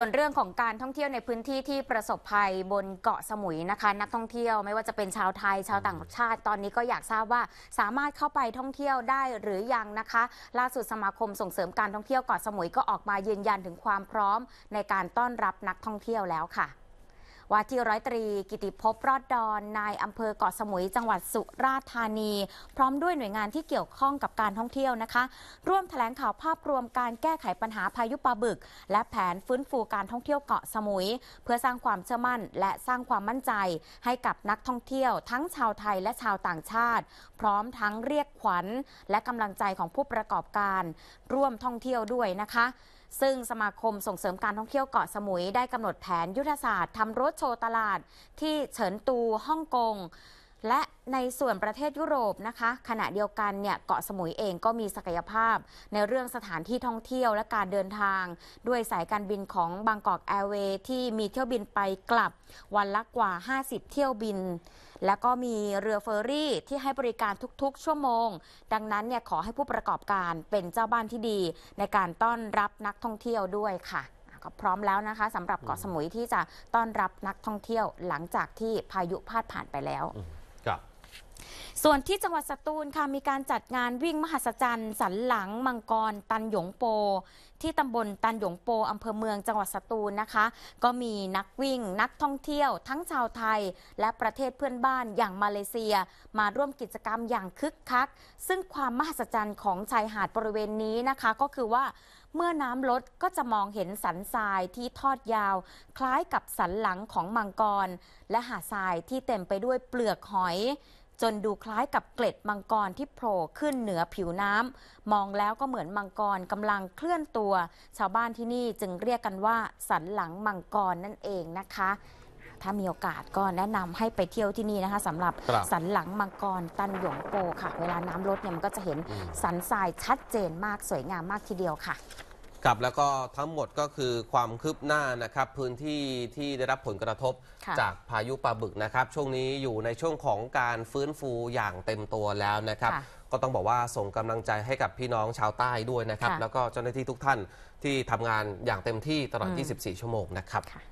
ส่วนเรื่องของการท่องเที่ยวในพื้นที่ที่ประสบภัยบนเกาะสมุยนะคะ นักท่องเที่ยวไม่ว่าจะเป็นชาวไทยชาวต่างชาติ ตอนนี้ก็อยากทราบว่าสามารถเข้าไปท่องเที่ยวได้หรือยังนะคะ ล่าสุดสมาคมส่งเสริมการท่องเที่ยวเกาะสมุยก็ออกมายืนยันถึงความพร้อมในการต้อนรับนักท่องเที่ยวแล้วค่ะ ว่าที่ร้อยตรีกิติภพรอดดอนนายอำเภอเกาะสมุยจังหวัดสุราษฎร์ธานี พร้อมด้วยหน่วยงานที่เกี่ยวข้องกับการท่องเที่ยวนะคะ ร่วมแถลงข่าวภาพรวมการแก้ไขปัญหาพายุปลาบึก และแผนฟื้นฟูการท่องเที่ยวเกาะสมุย เพื่อสร้างความเชื่อมั่น และสร้างความมั่นใจ ให้กับนักท่องเที่ยว ทั้งชาวไทยและชาวต่างชาติ พร้อมทั้งเรียกขวัญ และกำลังใจของผู้ประกอบการ ร่วมท่องเที่ยวด้วยนะคะ ซึ่งสมาคมส่งเสริมการท่องเที่ยวเกาะสมุยได้กำหนดแผนยุทธศาสตร์ทำรถโชว์ตลาดที่เฉินตูฮ่องกง และในส่วนประเทศยุโรปนะคะ ขณะเดียวกันเนี่ยเกาะสมุยเองก็มีศักยภาพ ในเรื่องสถานที่ท่องเที่ยวและการเดินทาง ด้วยสายการบินของบางกอกแอร์เวย์ที่มีเที่ยวบินไปกลับ วันละกว่า 50 เที่ยวบิน แล้วก็มีเรือเฟอร์รี่ที่ให้บริการทุกๆ ชั่วโมง ดังนั้นเนี่ยขอให้ผู้ประกอบการเป็นเจ้าบ้านที่ดี ในการต้อนรับนักท่องเที่ยวด้วยค่ะอะก็พร้อมแล้วนะคะสำหรับเกาะสมุยที่จะต้อนรับนักท่องเที่ยวหลังจากที่พายุพาดผ่านไปแล้ว ครับ ส่วนที่จังหวัดสตูลค่ะมีการจัดงานวิ่งมหัศจรรย์ สันหลังมังกร ตันหยงโป ที่ตำบลตันหยงโปอำเภอเมืองจังหวัดสตูลนะคะ ก็มีนักวิ่งนักท่องเที่ยวทั้งชาวไทย และประเทศเพื่อนบ้านอย่างมาเลเซีย มาร่วมกิจกรรมอย่างคึกคัก ซึ่งความมหัศจรรย์ของชายหาดบริเวณนี้นะคะ ก็คือว่าเมื่อน้ำลดก็จะมองเห็นสันทรายที่ทอดยาว คล้ายกับสันหลังของมังกร และหาดทรายที่เต็มไปด้วยเปลือกหอย จนดูคล้ายกับเกล็ดมังกรที่โผล่ขึ้นเหนือผิวน้ำมองแล้วก็เหมือนมังกรกำลังเคลื่อนตัว ชาวบ้านที่นี่จึงเรียกกันว่าสันหลังมังกรนั่นเองนะคะ ถ้ามีโอกาสก็แนะนำให้ไปเที่ยวที่นี่นะคะสำหรับครับสันหลังมังกรตันหยงโปค่ะ เวลาน้ำลดเนี่ยมันก็จะเห็นอืม สันทรายชัดเจนมากสวยงามมากทีเดียวค่ะ ครับแล้วก็ทั้งหมดก็คือความคืบหน้านะครับ พื้นที่ที่ได้รับผลกระทบค่ะ จากพายุปลาบึกนะครับ ช่วงนี้อยู่ในช่วงของการฟื้นฟูอย่างเต็มตัวแล้วนะครับ ค่ะก็ต้องบอกว่าส่งกำลังใจให้กับพี่น้องชาวใต้ด้วยนะครับ ค่ะแล้วก็เจ้าหน้าที่ทุกท่านที่ทำงานอย่างเต็มที่ตลอด อืม 24 ชั่วโมงนะครับ ค่ะ